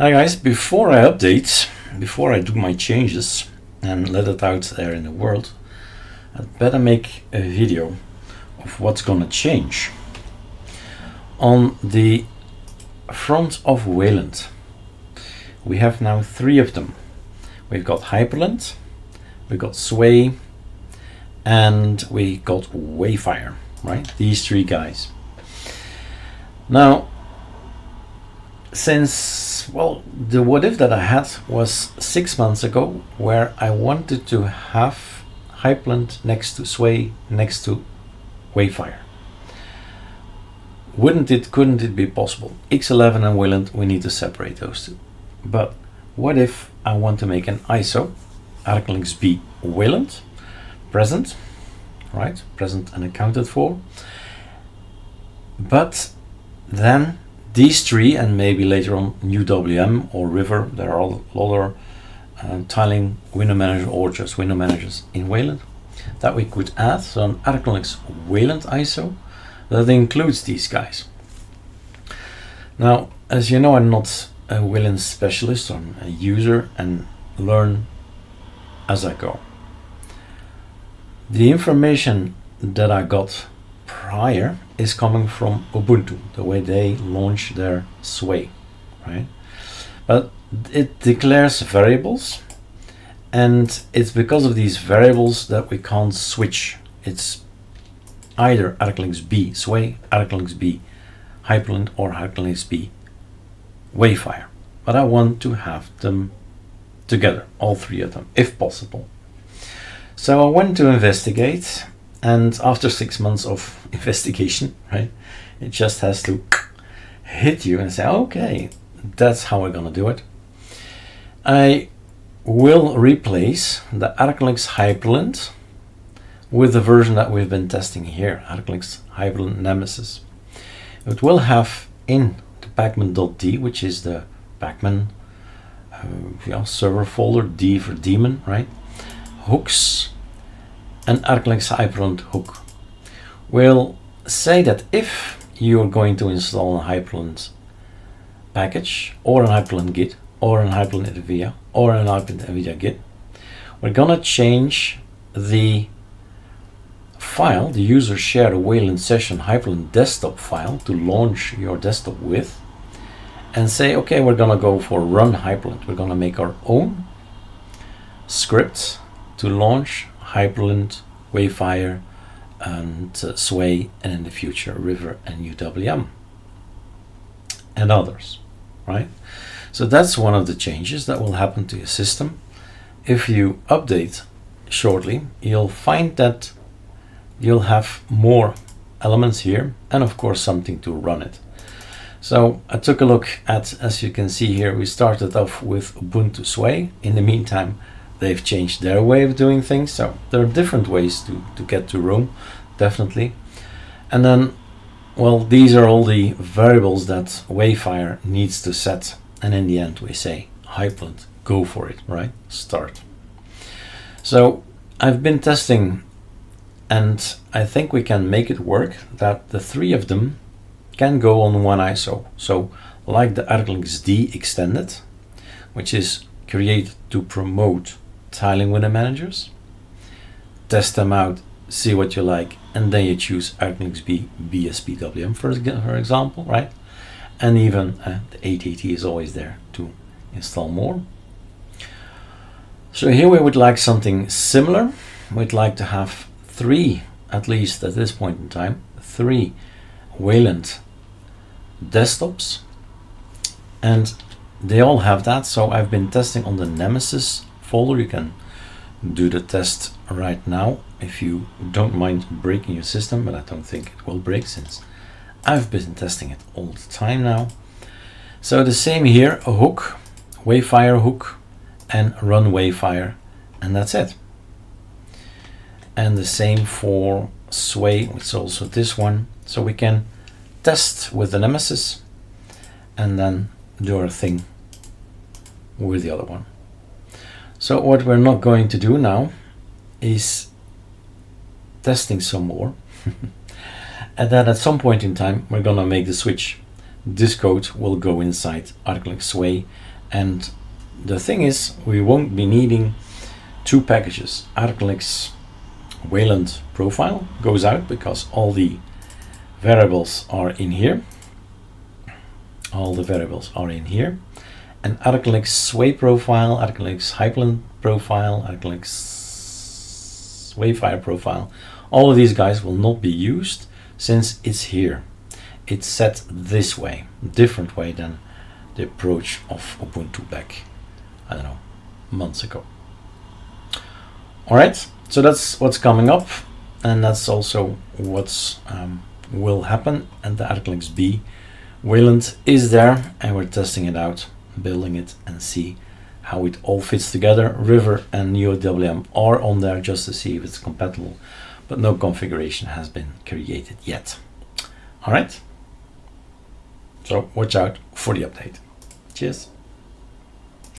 Hi guys, before I update, before I do my changes and let it out there in the world, I'd better make a video of what's gonna change. On the front of Wayland, we have now three of them. We've got Hyprland, we've got Sway, and we got Wayfire, right? These three guys. Now, since, well, the what if that I had was six months ago, where I wanted to have Hyprland next to Sway, next to Wayfire. Wouldn't it, couldn't it be possible? X11 and Wayland, we need to separate those two. But what if I want to make an ISO, ArcoLinux B Wayland, present, right? Present and accounted for. But then these three, and maybe later on UWM or River, there are other uh, tiling window manager or just window managers in Wayland that we could add. So an ArcoLinux Wayland ISO that includes these guys. Now, as you know, I'm not a Wayland specialist, I'm a user and learn as I go. The information that I got prior is coming from Ubuntu, the way they launch their Sway, right? But it declares variables, and it's because of these variables that we can't switch. It's either ArcoLinux B Sway, ArcoLinux B Hyprland, or ArcoLinux B Wayfire. But I want to have them together, all three of them, if possible. So I went to investigate, and after six months of investigation, right, it just has to hit you and say, okay, that's how we're gonna do it. I will replace the ArcoLinux Hyprland with the version that we've been testing here, ArcoLinux Hyprland Nemesis. It will have in the pacman.d, which is the pacman uh, yeah, server folder, D for daemon, right? hooks and ArcoLinux Hyprland hook. We'll say that if you're going to install a Hyprland package or an Hyprland Git or an Hyprland NVIDIA or an Hyprland NVIDIA Git, we're gonna change the file, the user shared Wayland session Hyprland desktop file to launch your desktop with and say, okay, we're gonna go for run Hyprland. We're gonna make our own script to launch Hyprland, Wayfire, and uh, Sway, and in the future River and UWM, and others, right? So that's one of the changes that will happen to your system. If you update shortly, you'll find that you'll have more elements here, and of course something to run it. So I took a look at, as you can see here, we started off with Ubuntu Sway. In the meantime, they've changed their way of doing things. So there are different ways to, to get to Rome, definitely. And then, well, these are all the variables that Wayfire needs to set. And in the end, we say, Hyprland, go for it, right? Start. So I've been testing and I think we can make it work that the three of them can go on one ISO. So like the ArcoLinux D extended, which is created to promote tiling window managers, test them out, see what you like, and then you choose ArcoLinux B BSPWM for, for example, right? And even uh, the ATT is always there to install more. So here we would like something similar. We'd like to have three, at least at this point in time, three Wayland desktops and they all have that so I've been testing on the Nemesis folder. You can do the test right now if you don't mind breaking your system, but I don't think it will break since I've been testing it all the time now. So the same here, a hook, Wayfire hook, and run Wayfire, and that's it. And the same for Sway, it's also this one. So we can test with the Nemesis and then do our thing with the other one. So what we're not going to do now is testing some more. and then at some point in time, we're gonna make the switch this code will go inside ArcoLinux Sway. And the thing is, we won't be needing two packages. ArcoLinux Wayland profile goes out because all the variables are in here. All the variables are in here. And ArcoLinux Sway profile, ArcoLinux Hyprland profile, ArcoLinux Swayfire profile, all of these guys will not be used since it's here. It's set this way, different way than the approach of Ubuntu back, I don't know, months ago. All right, so that's what's coming up, and that's also what's um, will happen. And the ArcoLinux B Wayland is there, and we're testing it out, building it, and see how it all fits together. River and NeoWM are on there just to see if it's compatible, but no configuration has been created yet. All right. So watch out for the update. Cheers.